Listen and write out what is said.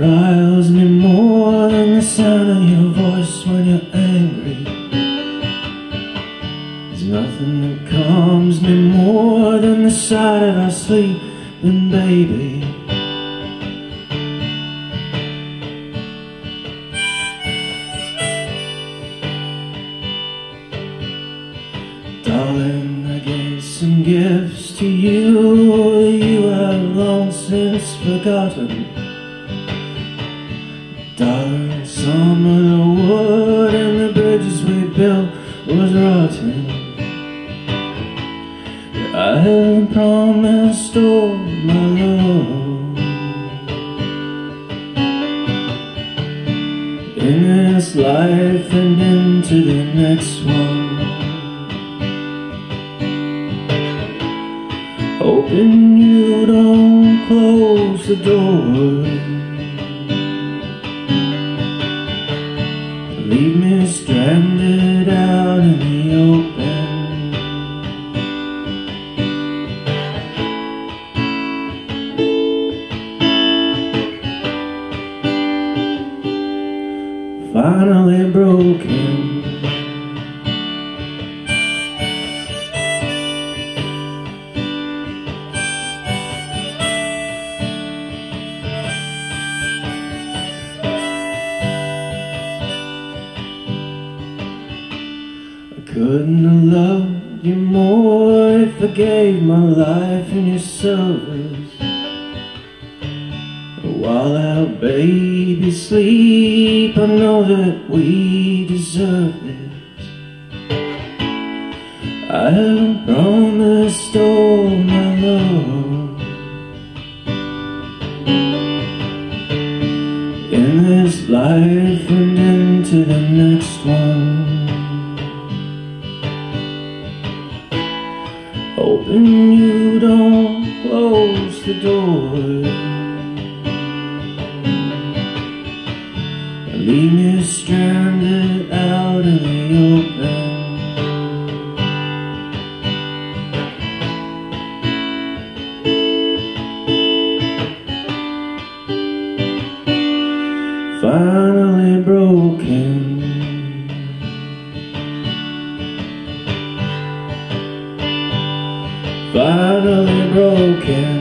riles me more than the sound of your voice when you're angry. There's nothing that calms me more than the sight of our sleeping baby. Darling, I gave some gifts to you that you have long since forgotten. Was rotten. I have promised all my love. In this life and into the next one. Hoping you don't close the door stranded out in the open. Finally broken couldn't have loved you more if I gave my life in your service. While our babies sleep, I know that we deserve this. I have promised all my love. In this life and into the next one. Hoping you don't close the door. And Leave me stranded out in the open. Finally broken finally broken.